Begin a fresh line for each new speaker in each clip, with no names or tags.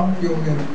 Trump Union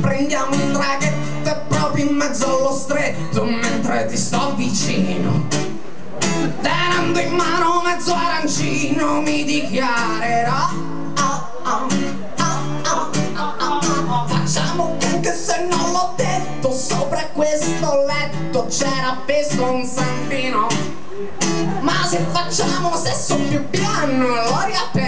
prendiamo un traghetto e proprio in mezzo allo stretto mentre ti sto vicino. Tenendo in mano mezzo arancino mi dichiarerò. oh, oh, oh. Facciamo che anche se non l'ho detto, sopra questo letto c'era appeso un santino. Ma se facciamo sesso più piano lo riappenderò.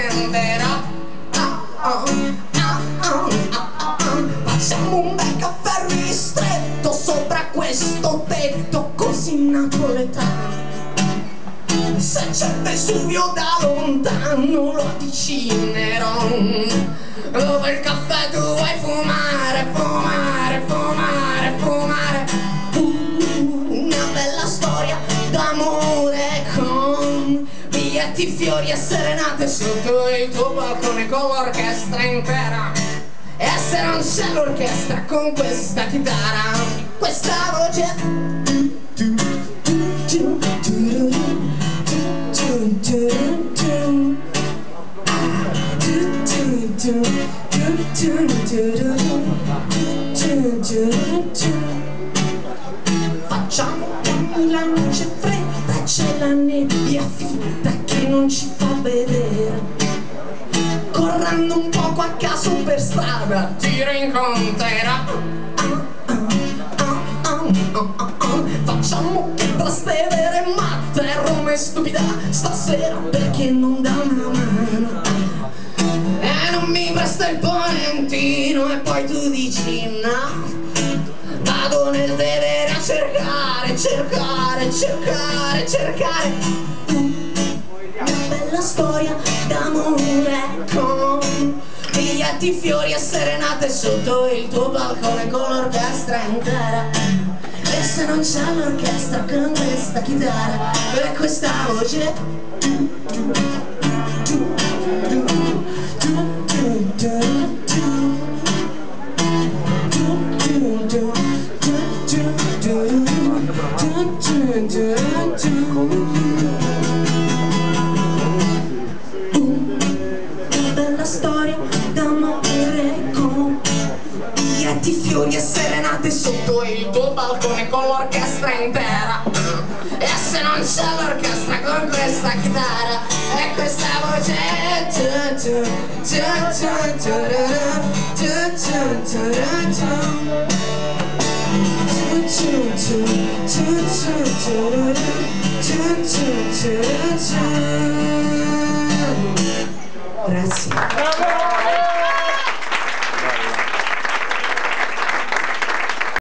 Questo tetto così napoletano. Se c'è Vesuvio da lontano lo avvicinerò. Dove il caffè tu vuoi fumare, fumare, fumare, fumare? Uh, Una bella storia d'amore con biglietti, fiori e serenate Sotto il tuo balcone con l'orchestra intera E se non c'è l'orchestra con questa chitarra Questa voce Facciamo la luce fredda, c'è la nebbia finta che non ci fa vedere. Correndo un poco a caso per strada ti rincontrerà. Stasera perché non dà una mano. E non mi presta il ponentino e poi tu dici no. Vado nel vedere a cercare, cercare, cercare, cercare Una bella storia d'amore con biglietti, fiori e serenate sotto il tuo balcone con l'orchestra intera E se non c'è l'orchestra con questa chitarra e questa voce Una Diretti fiori e serenate sotto il tuo balcone con l'orchestra intera E se non c'è l'orchestra con questa chitarra e questa voce Grazie.